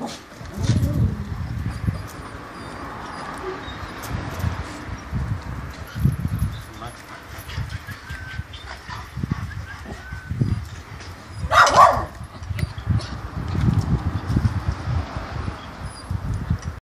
Well,